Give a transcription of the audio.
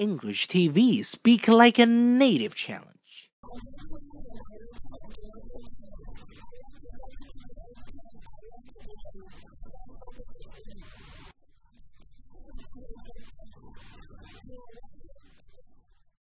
English TV Speak Like a Native Challenge.